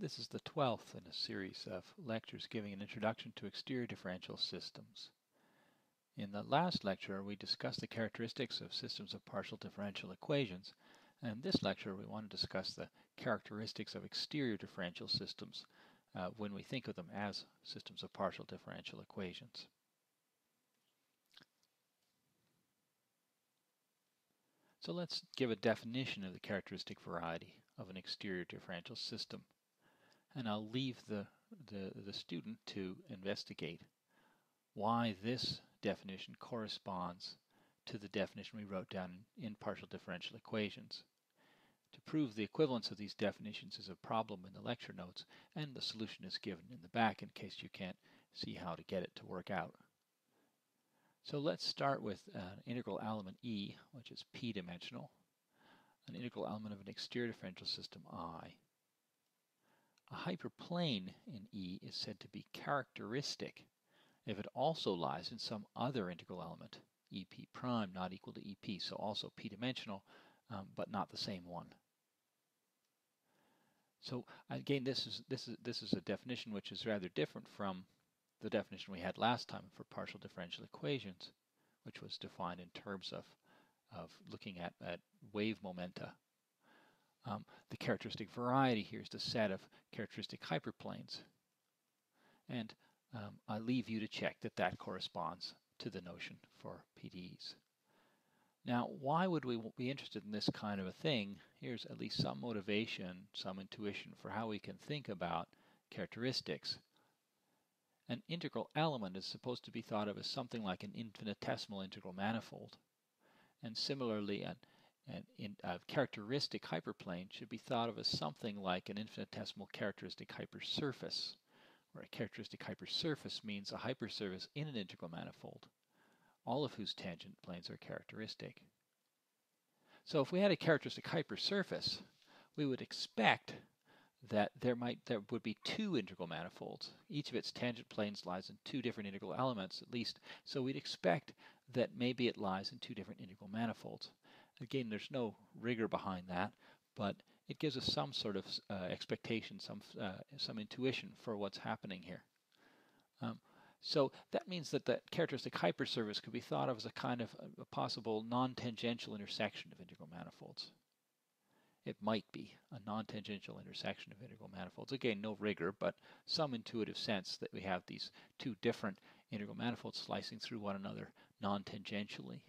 This is the 12th in a series of lectures giving an introduction to exterior differential systems. In the last lecture, we discussed the characteristics of systems of partial differential equations, and in this lecture, we want to discuss the characteristics of exterior differential systems uh, when we think of them as systems of partial differential equations. So let's give a definition of the characteristic variety of an exterior differential system and I'll leave the, the, the student to investigate why this definition corresponds to the definition we wrote down in, partial differential equations. To prove the equivalence of these definitions is a problem in the lecture notes, and the solution is given in the back in case you can't see how to get it to work out. So let's start with an integral element E, which is p-dimensional, an integral element of an exterior differential system I. Hyperplane in E is said to be characteristic if it also lies in some other integral element, EP prime not equal to EP, so also p-dimensional, um, but not the same one. So again, this is this is this is a definition which is rather different from the definition we had last time for partial differential equations, which was defined in terms of of looking at, at wave momenta um, the characteristic variety here is the set of characteristic hyperplanes. And um, I leave you to check that that corresponds to the notion for PDEs. Now, why would we be interested in this kind of a thing? Here's at least some motivation, some intuition for how we can think about characteristics. An integral element is supposed to be thought of as something like an infinitesimal integral manifold. And similarly, an and in, a characteristic hyperplane should be thought of as something like an infinitesimal characteristic hypersurface, where a characteristic hypersurface means a hypersurface in an integral manifold, all of whose tangent planes are characteristic. So if we had a characteristic hypersurface, we would expect that there might there would be two integral manifolds. Each of its tangent planes lies in two different integral elements at least. So we'd expect that maybe it lies in two different integral manifolds. Again, there's no rigor behind that, but it gives us some sort of uh, expectation, some uh, some intuition for what's happening here. Um, so that means that the characteristic hypersurface could be thought of as a kind of a possible non-tangential intersection of integral manifolds. It might be a non-tangential intersection of integral manifolds. Again, no rigor, but some intuitive sense that we have these two different integral manifolds slicing through one another non-tangentially.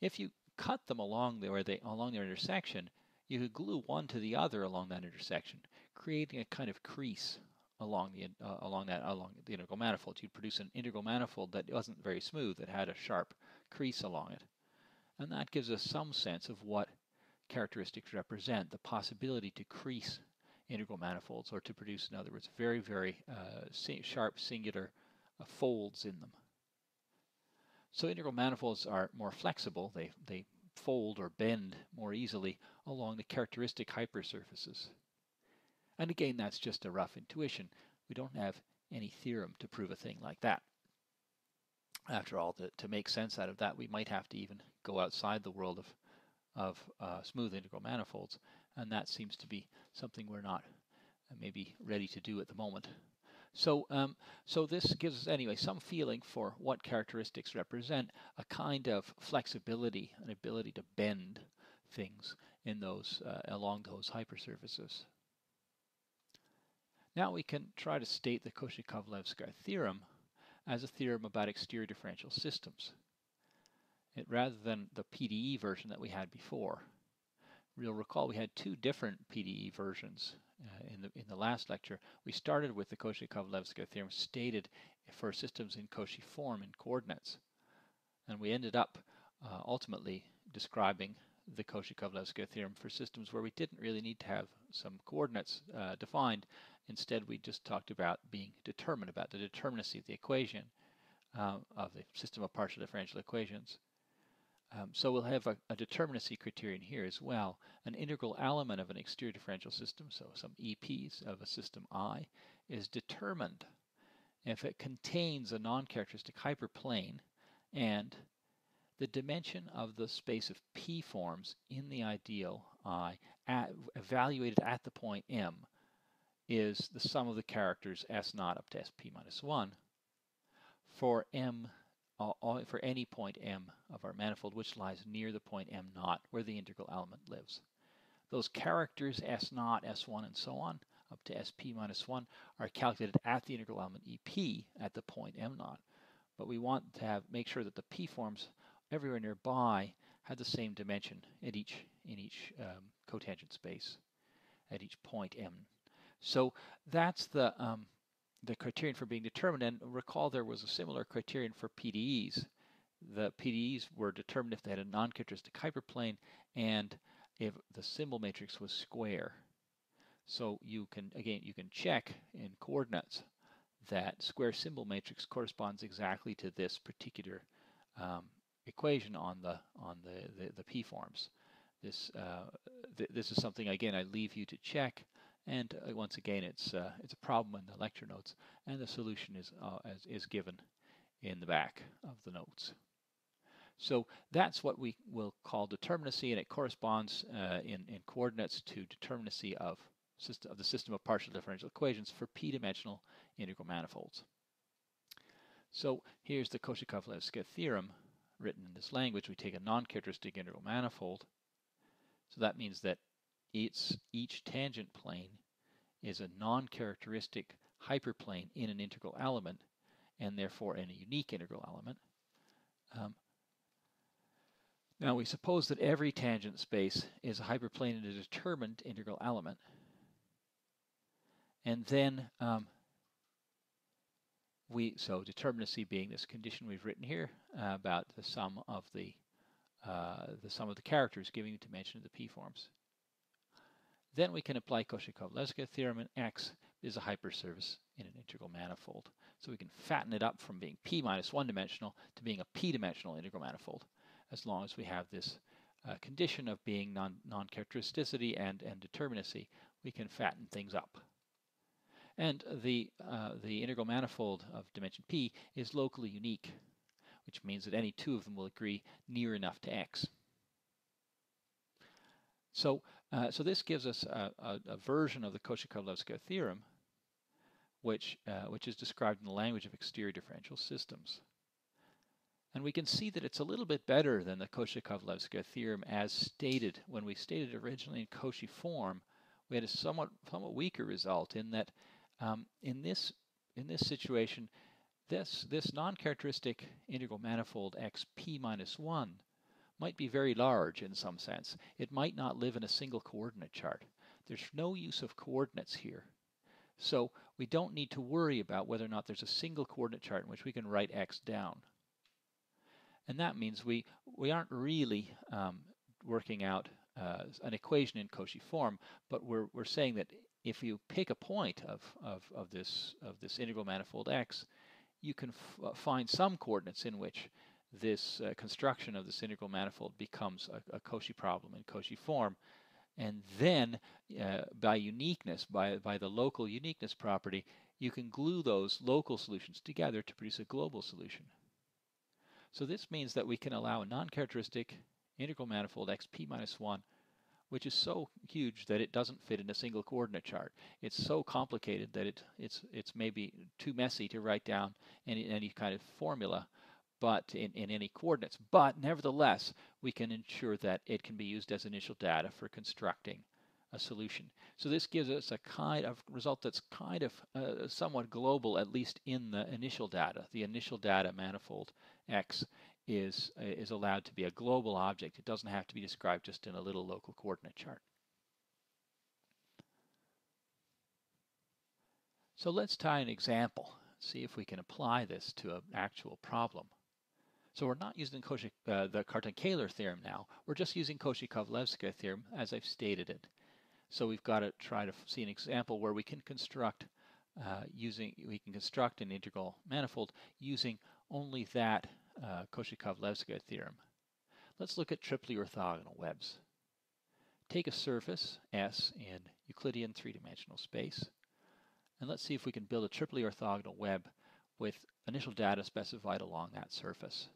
If you cut them along where they along their intersection, you could glue one to the other along that intersection, creating a kind of crease along the uh, along that along the integral manifold. You'd produce an integral manifold that wasn't very smooth, that had a sharp crease along it, and that gives us some sense of what characteristics represent: the possibility to crease integral manifolds, or to produce, in other words, very very uh, sharp singular uh, folds in them. So integral manifolds are more flexible. They, they fold or bend more easily along the characteristic hypersurfaces. And again, that's just a rough intuition. We don't have any theorem to prove a thing like that. After all, to, to make sense out of that, we might have to even go outside the world of, of uh, smooth integral manifolds, and that seems to be something we're not uh, maybe ready to do at the moment. So, um, so this gives us anyway some feeling for what characteristics represent a kind of flexibility, an ability to bend things in those uh, along those hypersurfaces. Now we can try to state the Cauchy-Kovalevskaya theorem as a theorem about exterior differential systems. It, rather than the PDE version that we had before. You'll recall we had two different PDE versions uh, in the in the last lecture. We started with the Cauchy-Kovalevskaya theorem stated for systems in Cauchy form in coordinates, and we ended up uh, ultimately describing the Cauchy-Kovalevskaya theorem for systems where we didn't really need to have some coordinates uh, defined. Instead, we just talked about being determined, about the determinacy of the equation uh, of the system of partial differential equations. Um, so we'll have a, a, determinacy criterion here as well. An integral element of an exterior differential system, so some EPs of a system I, is determined if it contains a non-characteristic hyperplane and the dimension of the space of P forms in the ideal I at, evaluated at the point M is the sum of the characters s naught up to sp minus 1 for m uh, for any point m of our manifold which lies near the point m naught where the integral element lives. Those characters s naught, s1, and so on up to sp minus 1 are calculated at the integral element ep at the point m naught. But we want to have make sure that the p forms everywhere nearby have the same dimension at each in each um, cotangent space at each point m. So that's the um, the criterion for being determined. And recall there was a similar criterion for PDEs. The PDEs were determined if they had a non-characteristic hyperplane and if the symbol matrix was square. So you can, again, you can check in coordinates that square symbol matrix corresponds exactly to this particular um, equation on the on the, the, the p forms. This uh, th this is something again I leave you to check and uh, once again, it's uh, it's a problem in the lecture notes, and the solution is uh, is, is given in the back of the notes. So that's what we will call determinacy, and it corresponds uh, in in coordinates to determinacy of system of the system of partial differential equations for p-dimensional integral manifolds. So here's the Cauchy-Kowalewska theorem written in this language. We take a non-characteristic integral manifold. So that means that its each tangent plane is a non-characteristic hyperplane in an integral element and therefore in a unique integral element. Um, now we suppose that every tangent space is a hyperplane in a determined integral element. And then um, we, so determinacy being this condition we've written here uh, about the sum of the uh, the sum of the characters giving the dimension of the p-forms. Then we can apply Cauchy-Kowalewska theorem and X is a hypersurface in an integral manifold. So we can fatten it up from being p minus one dimensional to being a p-dimensional integral manifold as long as we have this uh, condition of being non, non-characteristicity and, and determinacy, we can fatten things up. And the, uh, the integral manifold of dimension p is locally unique, which means that any two of them will agree near enough to x. So uh, so this gives us a, a, a version of the Cauchy-Kowalewska theorem, which, uh, which is described in the language of exterior differential systems. And we can see that it's a little bit better than the Cauchy-Kowalewska theorem as stated. When we stated originally in Cauchy form, we had a somewhat, somewhat weaker result in that um, in, this, in this situation, this, this non-characteristic integral manifold xp minus 1 might be very large in some sense. It might not live in a single coordinate chart. There's no use of coordinates here. So we don't need to worry about whether or not there's a single coordinate chart in which we can write x down. And that means we, we aren't really um, working out uh, an equation in Cauchy form, but we're, we're saying that if you pick a point of, of, of, this, of this integral manifold x, you can find some coordinates in which this uh, construction of this integral manifold becomes a, a Cauchy problem in Cauchy form. And then, uh, by uniqueness, by, by the local uniqueness property, you can glue those local solutions together to produce a global solution. So this means that we can allow a non-characteristic integral manifold xp minus 1 which is so huge that it doesn't fit in a single coordinate chart. It's so complicated that it, it's, it's maybe too messy to write down any, any kind of formula but in, in any coordinates. But nevertheless, we can ensure that it can be used as initial data for constructing a solution. So this gives us a kind of result that's kind of uh, somewhat global, at least in the initial data. The initial data manifold X is, uh, is allowed to be a global object. It doesn't have to be described just in a little local coordinate chart. So let's try an example, see if we can apply this to an actual problem. So we're not using Cauchy, uh, the Cartan-Kähler theorem now. We're just using Cauchy-Kowalewska theorem as I've stated it. So we've got to try to see an example where we can construct uh, using we can construct an integral manifold using only that uh, Cauchy-Kowalewska theorem. Let's look at triply orthogonal webs. Take a surface S in Euclidean three-dimensional space, and let's see if we can build a triply orthogonal web with initial data specified along that surface.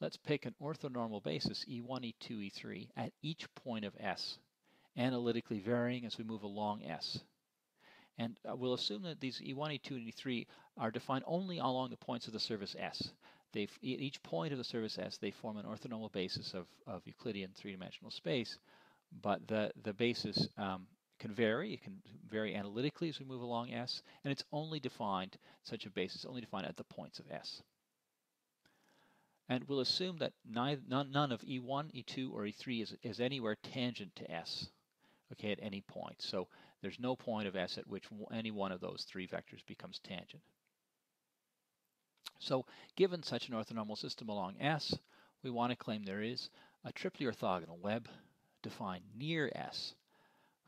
Let's pick an orthonormal basis E1, E2, E3 at each point of S analytically varying as we move along S. And uh, we'll assume that these E1, E2, and E3 are defined only along the points of the surface S. They at each point of the surface S, they form an orthonormal basis of, of Euclidean three-dimensional space, but the, the basis um, can vary. It can vary analytically as we move along S, and it's only defined, such a basis, only defined at the points of S. And we'll assume that none, none of E1, E2, or E3 is, is anywhere tangent to S, okay, at any point. So there's no point of S at which any one of those three vectors becomes tangent. So given such an orthonormal system along S, we want to claim there is a triply orthogonal web defined near S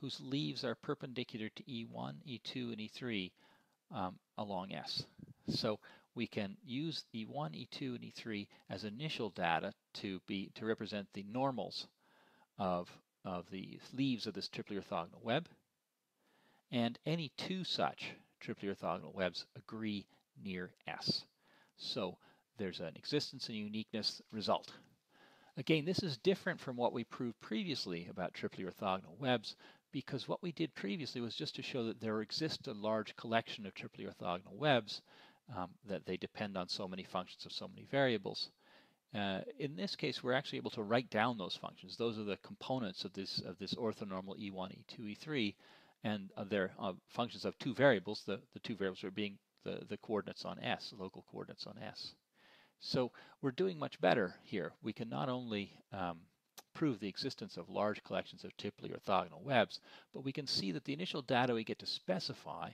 whose leaves are perpendicular to E1, E2, and E3 um, along S. So we can use E1, E2, and E3 as initial data to be to represent the normals of, of the leaves of this triply orthogonal web. And any two such triply orthogonal webs agree near S. So there's an existence and uniqueness result. Again, this is different from what we proved previously about triply orthogonal webs because what we did previously was just to show that there exists a large collection of triply orthogonal webs, um, that they depend on so many functions of so many variables. Uh, in this case, we're actually able to write down those functions. Those are the components of this of this orthonormal E1, E2, E3, and uh, they're uh, functions of two variables. The, the two variables are being the, the coordinates on S, local coordinates on S. So we're doing much better here. We can not only um, prove the existence of large collections of triply orthogonal webs, but we can see that the initial data we get to specify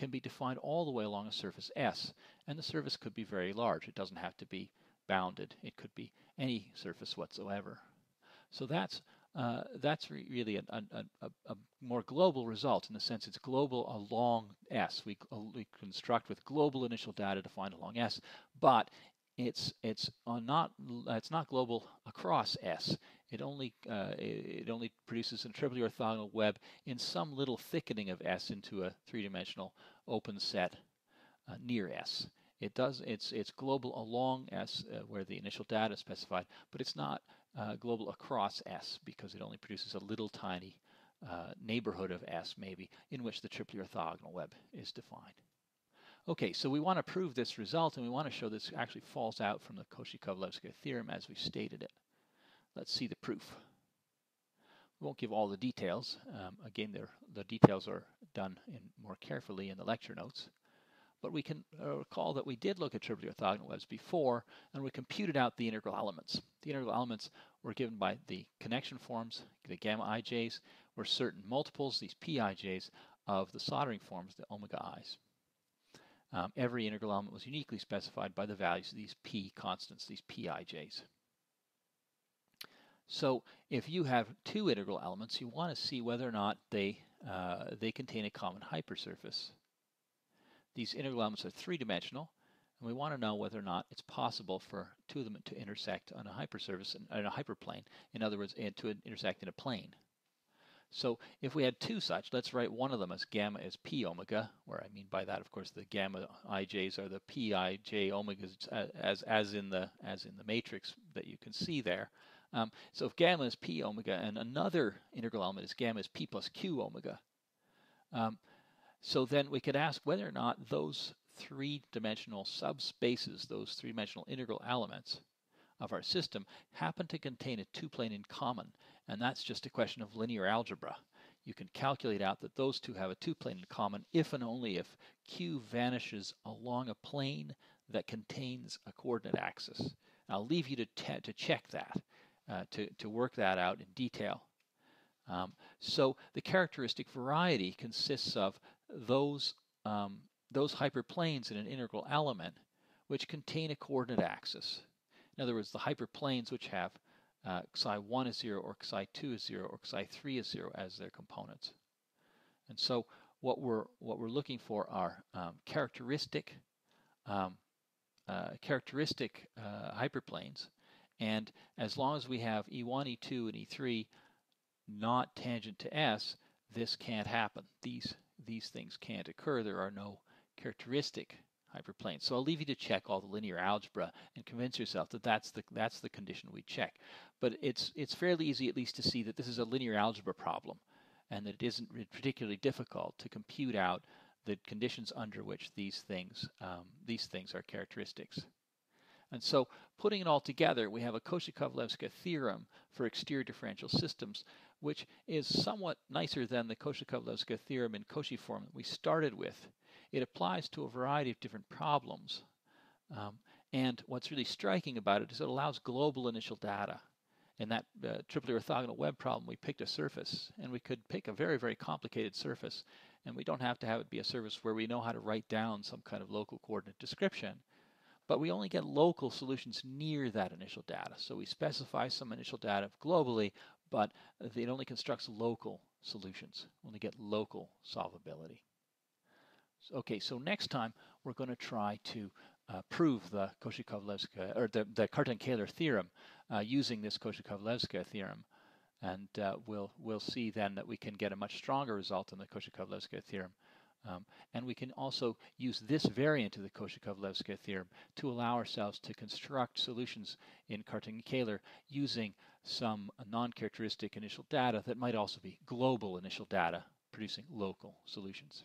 can be defined all the way along a surface S, and the surface could be very large. It doesn't have to be bounded. It could be any surface whatsoever. So that's uh, that's re really a, a, a, a, more global result in the sense it's global along S. We, uh, we construct with global initial data defined along S, but it's it's not it's not global across S. It only uh, it only produces a triply orthogonal web in some little thickening of S into a three-dimensional open set uh, near S. It does it's it's global along S uh, where the initial data is specified, but it's not uh, global across S because it only produces a little tiny uh, neighborhood of S maybe in which the triply orthogonal web is defined. Okay, so we want to prove this result and we want to show this actually falls out from the Cauchy-Kowalewski theorem as we stated it. Let's see the proof. We won't give all the details. Um, again, the details are done more carefully in the lecture notes. But we can uh, recall that we did look at triply orthogonal webs before, and we computed out the integral elements. The integral elements were given by the connection forms, the gamma ij's, were certain multiples, these pij's, of the soldering forms, the omega i's. Um, every integral element was uniquely specified by the values of these p constants, these pij's. So if you have two integral elements, you want to see whether or not they, uh, they contain a common hypersurface. These integral elements are three-dimensional, and we want to know whether or not it's possible for two of them to intersect on a hypersurface, in, a hyperplane. In other words, and to intersect in a plane. So if we had two such, let's write one of them as gamma as p omega, where I mean by that, of course, the gamma ij's are the p ij omegas as as in the as in the matrix that you can see there. Um, so if gamma is p omega and another integral element is gamma is p plus q omega, um, so then we could ask whether or not those three-dimensional subspaces, those three-dimensional integral elements of our system happen to contain a two-plane in common. And that's just a question of linear algebra. You can calculate out that those two have a two-plane in common if and only if Q vanishes along a plane that contains a coordinate axis. I'll leave you to, to check that, uh, to, to work that out in detail. Um, so the characteristic variety consists of those, um, those hyperplanes in an integral element which contain a coordinate axis. In other words, the hyperplanes which have uh, psi1 is 0 or psi2 is 0 or psi3 is 0 as their components. And so what we're, what we're looking for are um, characteristic, um, uh, characteristic uh, hyperplanes. And as long as we have E1, E2, and E3 not tangent to S, this can't happen. These these things can't occur. There are no characteristic hyperplanes. So I'll leave you to check all the linear algebra and convince yourself that that's the that's the condition we check. But it's it's fairly easy at least to see that this is a linear algebra problem. and that it isn't particularly difficult to compute out the conditions under which these things um, these things are characteristics. And so putting it all together, we have a Cauchy-Kowalewska theorem for exterior differential systems, which is somewhat nicer than the Cauchy-Kowalewska theorem in Cauchy form that we started with. It applies to a variety of different problems. Um, and what's really striking about it is it allows global initial data. In that uh, triply orthogonal web problem, we picked a surface, and we could pick a very, very complicated surface. And we don't have to have it be a surface where we know how to write down some kind of local coordinate description but we only get local solutions near that initial data. So we specify some initial data globally, but it only constructs local solutions, only get local solvability. Okay, so next time we're going to try to uh, prove the Cauchy-Kowalewska or the, the Cartan-Kähler theorem uh, using this Cauchy-Kowalewska theorem. And uh, we'll, we'll see then that we can get a much stronger result than the Cauchy-Kowalewska theorem um, and we can also use this variant of the Cauchy-Kowalewska theorem to allow ourselves to construct solutions in Cartan-Kähler using some non-characteristic initial data that might also be global initial data producing local solutions.